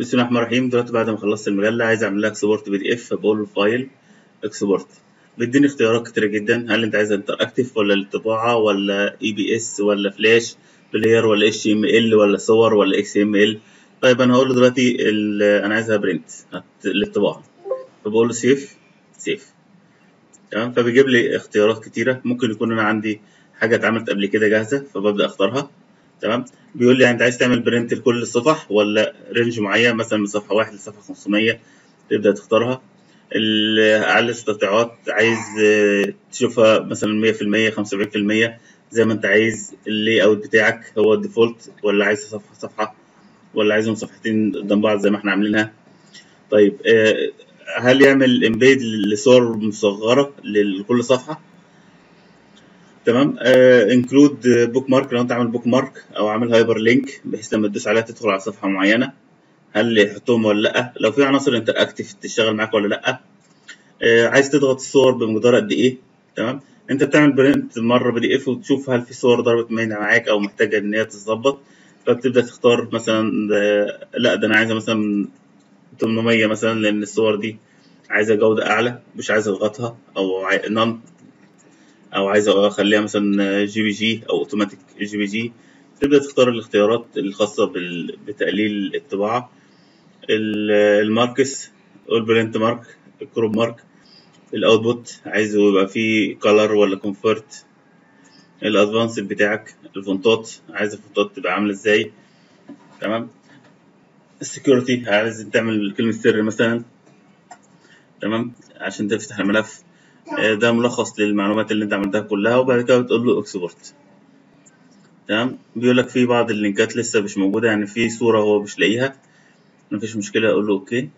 بسم الله الرحمن الرحيم. دلوقتي بعد ما خلصت المجلة عايز أعمل لها export PDF فبقول له file export بيديني اختيارات كتيرة جدا. هل أنت عايزها interactive ولا للطباعة ولا EPS ولا Flash Player ولا HTML ولا صور ولا XML طيب أنا هقول له دلوقتي أنا عايزها print للطباعة. فبقول له save save تمام؟ فبيجيب لي اختيارات كتيرة. ممكن يكون أنا عندي حاجة اتعملت قبل كده جاهزة فببدأ أختارها. تمام؟ بيقول لي أنت عايز تعمل print لكل الصفح ولا range معين؟ مثلا من صفحة واحد لصفحة 500 تبدأ تختارها. أعلى الاستطاعات عايز آه، تشوفها مثلا 100% 75% زي ما أنت عايز ال layout بتاعك هو ال default ولا عايز صفحة صفحة ولا عايزهم صفحتين قدام بعض زي ما إحنا عاملينها. طيب آه، هل يعمل embed لصور مصغرة لكل صفحة؟ تمام؟ include bookmark لو أنت عامل bookmark أو عامل hyperlink بحيث لما تدوس عليها تدخل على صفحة معينة. هل يحطهم ولا لأ؟ لو في عناصر interactive تشتغل معاك ولا لأ؟ آه، عايز تضغط الصور بمقدار قد إيه تمام؟ أنت بتعمل print مرة PDF وتشوف هل في صور ضربت مين معاك أو محتاجة إن هي تتظبط. فبتبدأ تختار مثلا ده- لأ ده أنا عايزة مثلا 800 مثلا لأن الصور دي عايزة جودة أعلى مش عايز أضغطها أو. none أو عايز أخليها مثلا جي بي جي أو أوتوماتيك جي بي جي تبدأ تختار الاختيارات الخاصة بتقليل الطباعة. ال- الماركس والبرنت مارك الكروب مارك الأوتبوت عايزه يبقى فيه color ولا convert ال advanced بتاعك الفونتات عايز الفونتات تبقى عاملة إزاي. تمام؟ ال security عايز تعمل كلمة سر مثلا. تمام؟ عشان تفتح الملف. ده ملخص للمعلومات اللي انت عملتها كلها وبعد كده بتقول له export تمام؟ بيقول لك في بعض اللينكات لسه مش موجودة يعني في صورة هو مش لاقيها مفيش مشكلة أقول له OK.